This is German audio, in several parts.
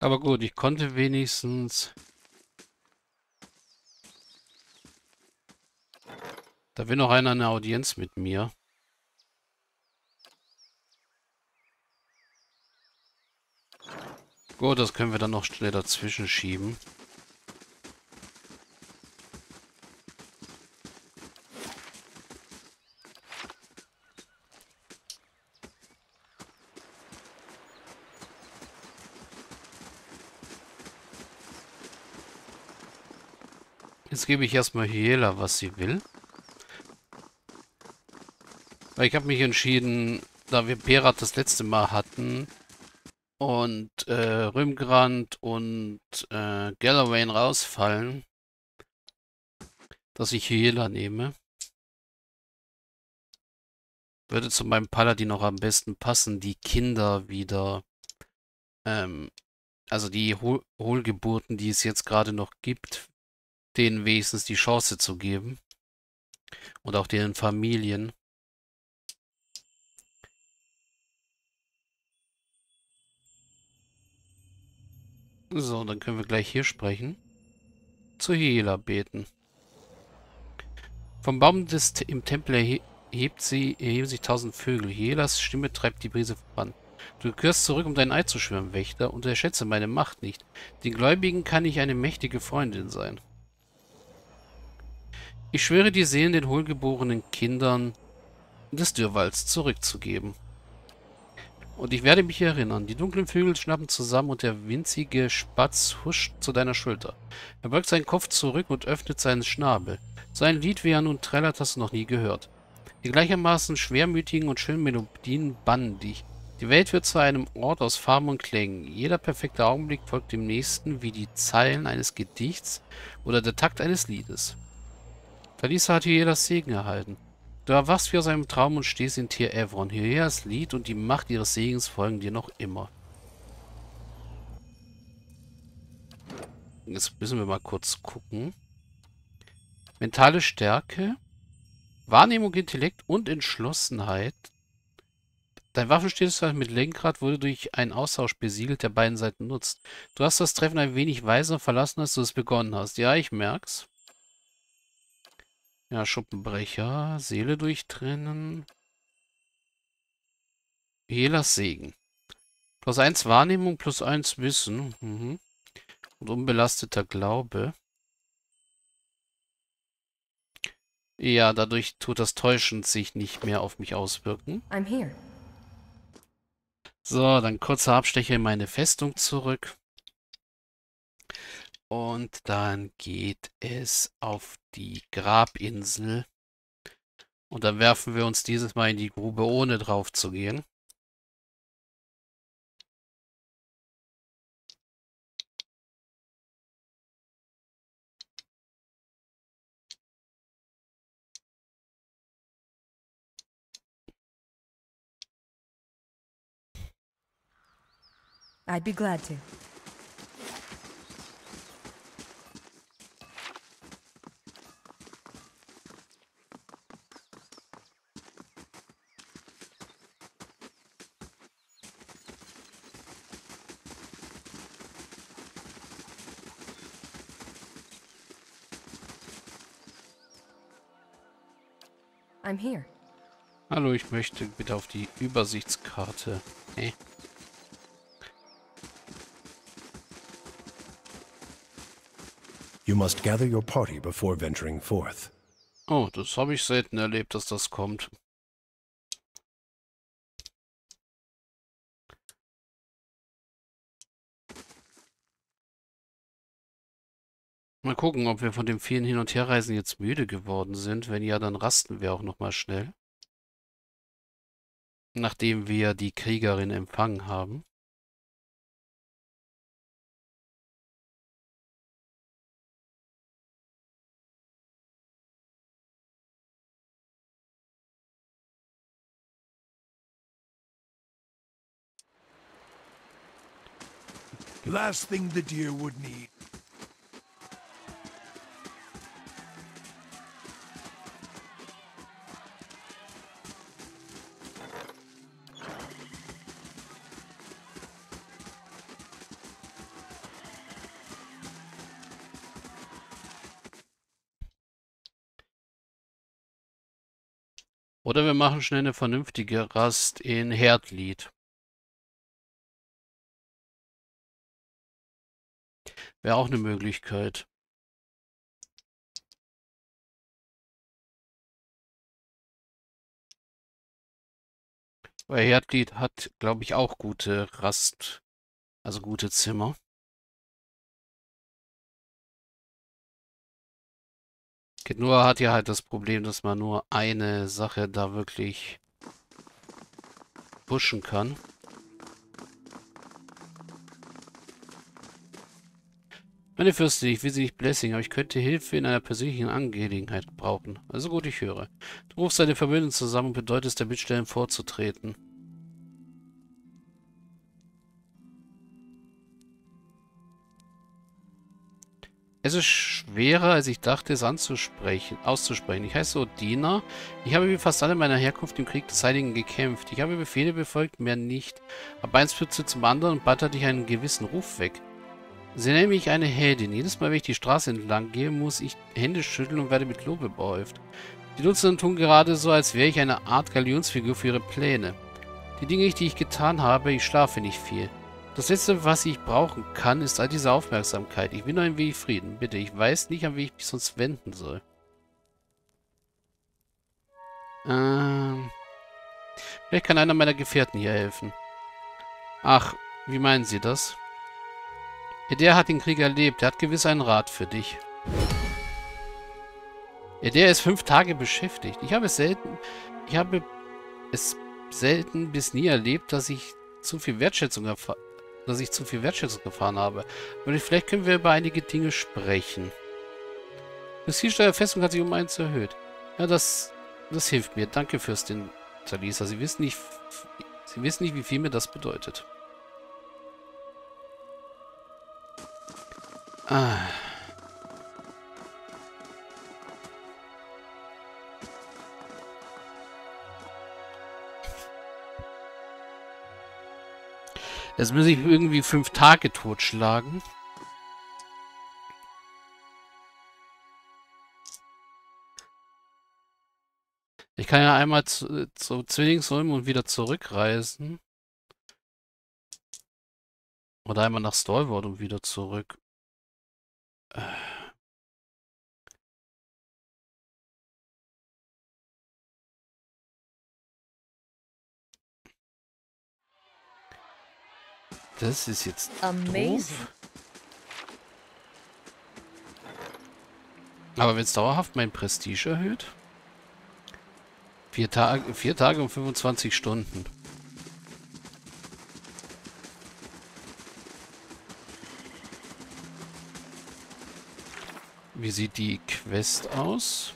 Aber gut, ich konnte wenigstens... Da will noch einer eine Audienz mit mir. Gut, das können wir dann noch schnell dazwischen schieben. Gebe ich erstmal Hiela, was sie will. Weil ich habe mich entschieden, da wir Berat das letzte Mal hatten und äh, Rümgrand und äh, Galloway rausfallen, dass ich Hiela nehme. Würde zu meinem Paladin noch am besten passen, die Kinder wieder, ähm, also die Hohl Hohlgeburten, die es jetzt gerade noch gibt, denen wenigstens die Chance zu geben. Und auch deren Familien. So, dann können wir gleich hier sprechen. Zu Hela beten. Vom Baum des im Tempel erhebt sie, erheben sich tausend Vögel. Helas Stimme treibt die Brise voran. Du gehörst zurück, um dein Ei zu schwören, Wächter. Unterschätze meine Macht nicht. Den Gläubigen kann ich eine mächtige Freundin sein. Ich schwöre die Seelen den hohlgeborenen Kindern des Dürrwalds zurückzugeben. Und ich werde mich erinnern. Die dunklen Vögel schnappen zusammen und der winzige Spatz huscht zu deiner Schulter. Er beugt seinen Kopf zurück und öffnet seinen Schnabel. So ein Lied, wie er nun trällert, hast du noch nie gehört. Die gleichermaßen schwermütigen und schönen Melodien bannen dich. Die Welt wird zu einem Ort aus Farben und Klängen. Jeder perfekte Augenblick folgt dem nächsten wie die Zeilen eines Gedichts oder der Takt eines Liedes. Talisa hat hier das Segen erhalten. Du erwachst wie aus einem Traum und stehst in Tier Evron. Hyeas Lied und die Macht ihres Segens folgen dir noch immer. Jetzt müssen wir mal kurz gucken. Mentale Stärke, Wahrnehmung, Intellekt und Entschlossenheit. Dein Waffenstillstand mit Lenkrad wurde durch einen Austausch besiegelt, der beiden Seiten nutzt. Du hast das Treffen ein wenig weiser verlassen, als du es begonnen hast. Ja, ich merk's. Ja, Schuppenbrecher, Seele durchtrennen. Helas Segen. Plus eins Wahrnehmung, plus eins Wissen. Mhm. Und unbelasteter Glaube. Ja, dadurch tut das Täuschen sich nicht mehr auf mich auswirken. So, dann kurzer Abstecher in meine Festung zurück. Und dann geht es auf die Grabinsel. Und dann werfen wir uns dieses Mal in die Grube, ohne drauf zu gehen. I'd be glad to. I'm here. Hallo, ich möchte bitte auf die Übersichtskarte. Hey. You must gather your party before venturing forth. Oh, das habe ich selten erlebt, dass das kommt. Mal gucken, ob wir von dem vielen Hin- und Herreisen jetzt müde geworden sind. Wenn ja, dann rasten wir auch nochmal schnell. Nachdem wir die Kriegerin empfangen haben. Last thing the deer would need. Oder wir machen schnell eine vernünftige Rast in Herdlied. Wäre auch eine Möglichkeit. Weil Herdlied hat, glaube ich, auch gute Rast, also gute Zimmer. Genua hat ja halt das Problem, dass man nur eine Sache da wirklich pushen kann. Meine Fürstin, ich will Sie nicht blessing, aber ich könnte Hilfe in einer persönlichen Angelegenheit brauchen. Also gut, ich höre. Du rufst deine Verbündeten zusammen und bedeutest der Bittstellen vorzutreten. Es ist schwerer, als ich dachte, es anzusprechen, auszusprechen. Ich heiße Odina. Ich habe wie fast alle meiner Herkunft im Krieg des Heiligen gekämpft. Ich habe Befehle befolgt, mehr nicht. Aber eins führte zum anderen und bald hatte ich einen gewissen Ruf weg. Sie nennen mich eine Heldin. Jedes Mal, wenn ich die Straße entlang gehe, muss ich Hände schütteln und werde mit Lobe behäuft. Die Nutzenden tun gerade so, als wäre ich eine Art Galionsfigur für ihre Pläne. Die Dinge, die ich getan habe, ich schlafe nicht viel. Das Letzte, was ich brauchen kann, ist all diese Aufmerksamkeit. Ich will nur ein wenig Frieden. Bitte, ich weiß nicht, an wen ich mich sonst wenden soll. Ähm... Vielleicht kann einer meiner Gefährten hier helfen. Ach, wie meinen Sie das? Der hat den Krieg erlebt. Er hat gewiss einen Rat für dich. Der ist fünf Tage beschäftigt. Ich habe es selten... Ich habe es selten bis nie erlebt, dass ich zu viel Wertschätzung erfahre dass ich zu viel Wertschätzung gefahren habe. Aber vielleicht können wir über einige Dinge sprechen. Das Zielsteuerfestung hat sich um eins erhöht. Ja, das, das hilft mir. Danke, Fürstin Talisa. Sie wissen nicht, Sie wissen nicht, wie viel mir das bedeutet. Ah. Jetzt muss ich irgendwie fünf Tage totschlagen. Ich kann ja einmal zu, zu Zwillingsholm und wieder zurückreisen. Oder einmal nach Stalwart und wieder zurück. Äh. Das ist jetzt Amazing. doof. Aber wenn es dauerhaft mein Prestige erhöht? Vier, Tage, vier Tage und 25 Stunden. Wie sieht die Quest aus?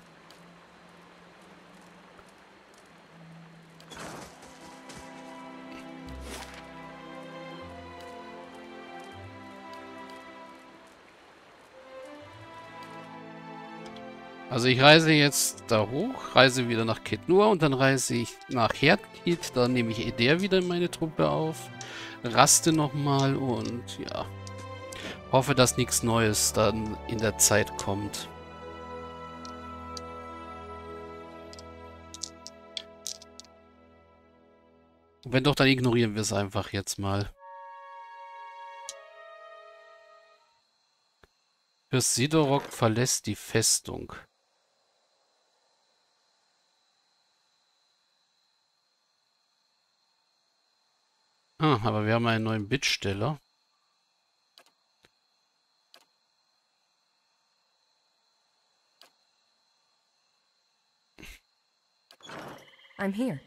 Also ich reise jetzt da hoch, reise wieder nach Ketnur und dann reise ich nach Herdkit. Dann nehme ich Eder wieder in meine Truppe auf, raste nochmal und ja, hoffe, dass nichts Neues dann in der Zeit kommt. wenn doch, dann ignorieren wir es einfach jetzt mal. Fürst Sidorok verlässt die Festung. Aber wir haben einen neuen Bittsteller. I'm here.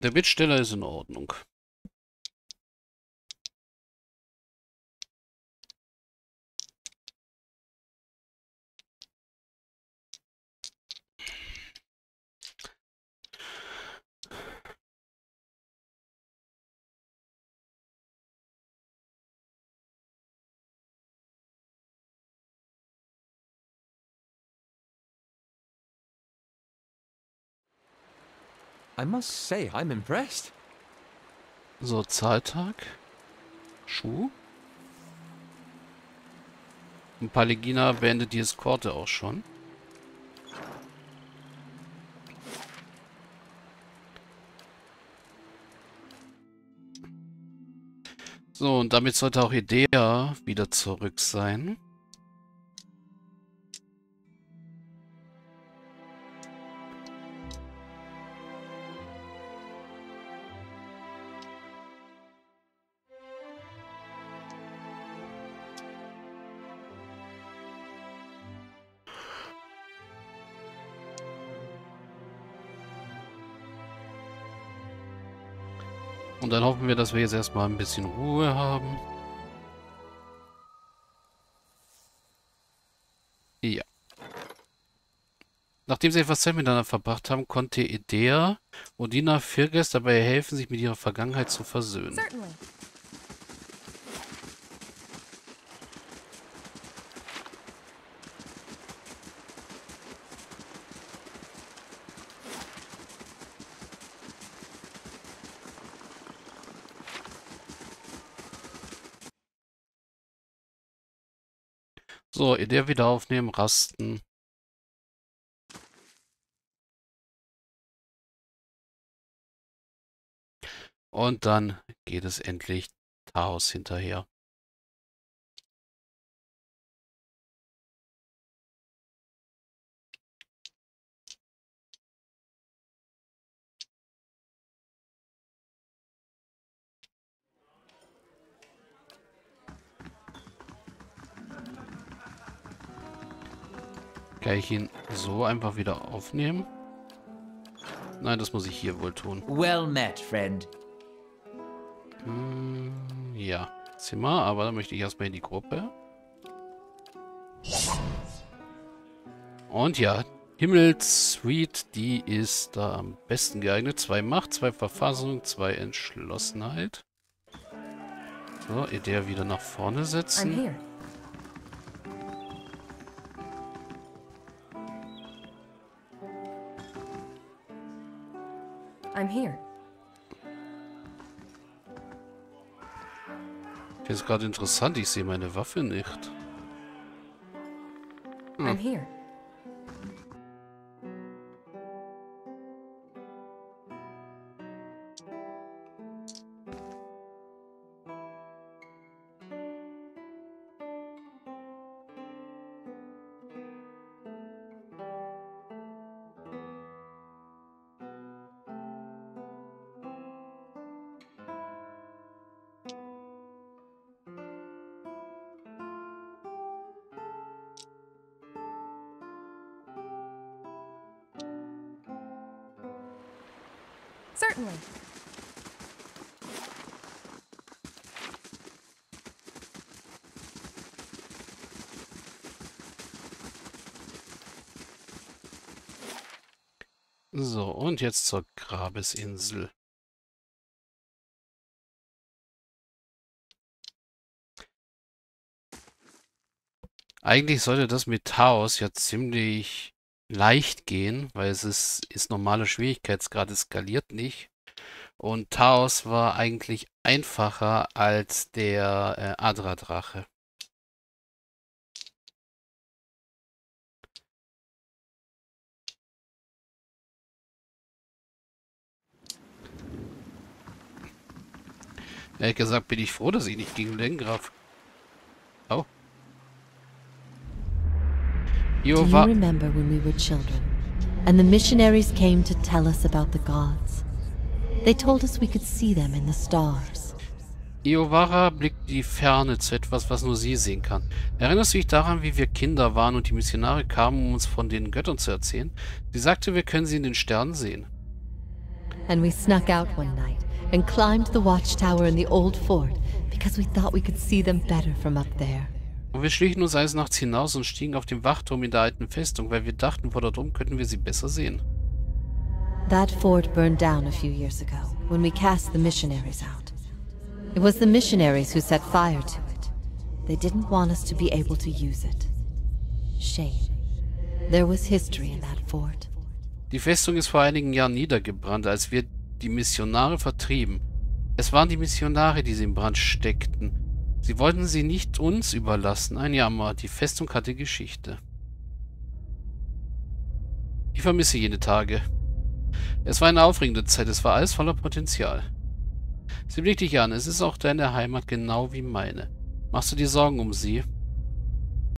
Der Bittsteller ist in Ordnung. I must say, I'm impressed. So, Zahltag. Schuh. Und Palegina beendet die Eskorte auch schon. So, und damit sollte auch Idea wieder zurück sein. Und dann hoffen wir, dass wir jetzt erstmal ein bisschen Ruhe haben. Ja. Nachdem sie etwas Zeit miteinander verbracht haben, konnte Edea Odina Firges dabei helfen, sich mit ihrer Vergangenheit zu versöhnen. Certainly. So, Idee wieder aufnehmen, rasten. Und dann geht es endlich Taos hinterher. Kann ich ihn so einfach wieder aufnehmen? Nein, das muss ich hier wohl tun. Well met, friend. Hm, ja, Zimmer, aber da möchte ich erstmal in die Gruppe. Und ja, Himmelssuite, die ist da am besten geeignet. Zwei Macht, zwei Verfassung, zwei Entschlossenheit. So, Idee wieder nach vorne I'm setzen. I'm here. Das ist gerade interessant, ich sehe meine Waffe nicht. I'm here. Certainly. So, und jetzt zur Grabesinsel. Eigentlich sollte das mit Taos ja ziemlich leicht gehen, weil es ist, ist normaler Schwierigkeitsgrad, es skaliert nicht. Und Taos war eigentlich einfacher als der äh, Adra-Drache. Ehrlich gesagt bin ich froh, dass ich nicht gegen Lengraf. Do you remember when we were children and the missionaries came to tell us about the gods? They told us we could see them in the stars. Iovara blickt die Ferne zu etwas, was nur sie sehen kann. Erinnerst du dich daran, wie wir Kinder waren und die Missionare kamen, um uns von den Göttern zu erzählen? Sie sagte, wir können sie in den Sternen sehen. And we snuck out one night and climbed the watchtower in the old fort because we thought we could see them better from up there. Und wir schlichen uns eines Nachts hinaus und stiegen auf den Wachturm in der alten Festung, weil wir dachten, vor dort oben könnten wir sie besser sehen. That fort burned down a few years ago when we cast the missionaries out. It was the missionaries who set fire to it. They didn't want us to be able to use it. Shame. There was history in that fort. Die Festung ist vor einigen Jahren niedergebrannt, als wir die Missionare vertrieben. Es waren die Missionare, die sie in Brand steckten. Sie wollten sie nicht uns überlassen. Ein Jammer. Die Festung hatte Geschichte. Ich vermisse jene Tage. Es war eine aufregende Zeit. Es war alles voller Potenzial. Sie blickt dich an. Es ist auch deine Heimat genau wie meine. Machst du dir Sorgen um sie?